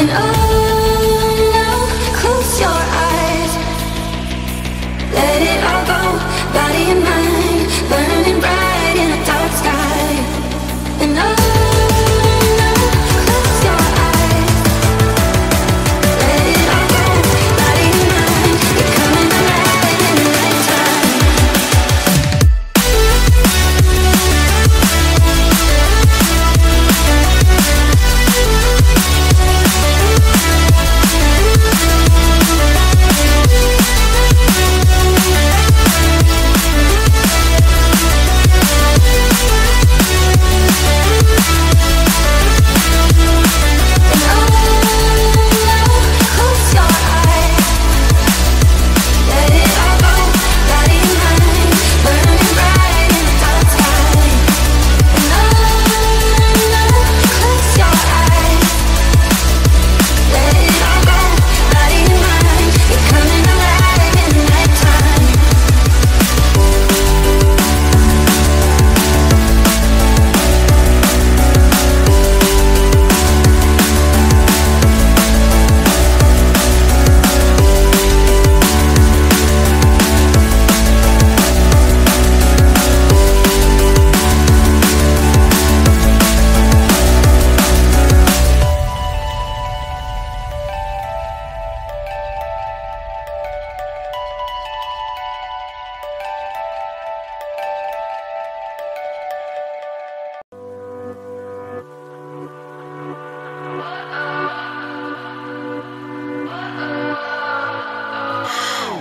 and oh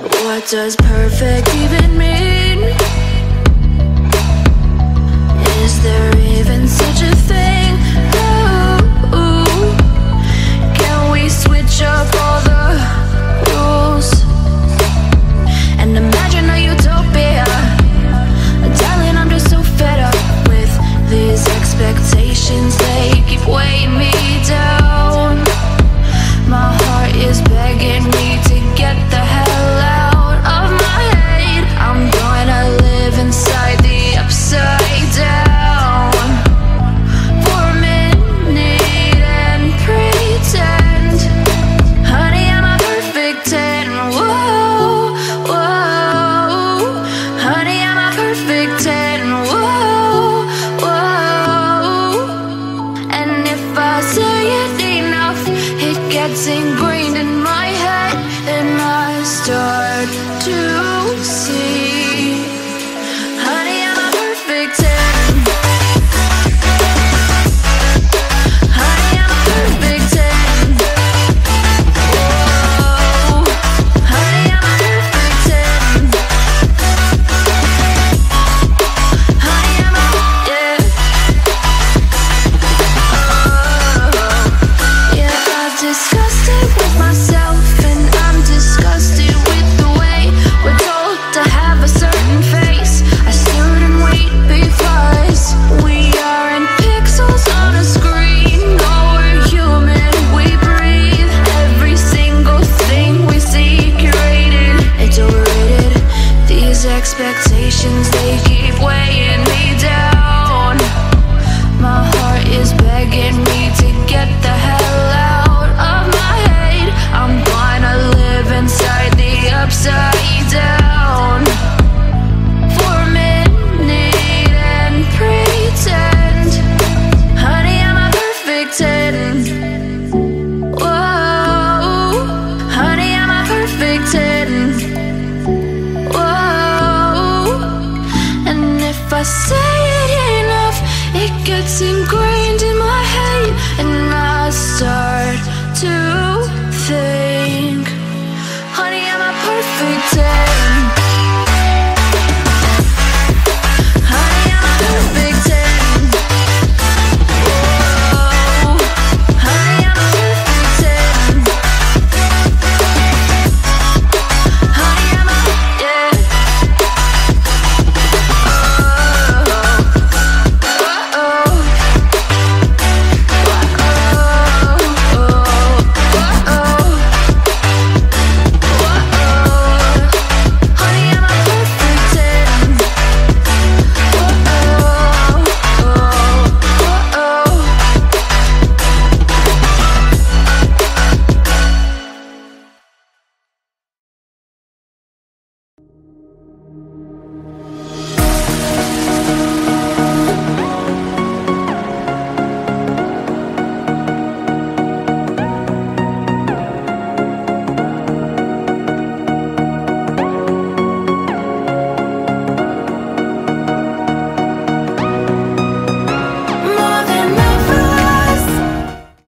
What does perfect even mean? Is there even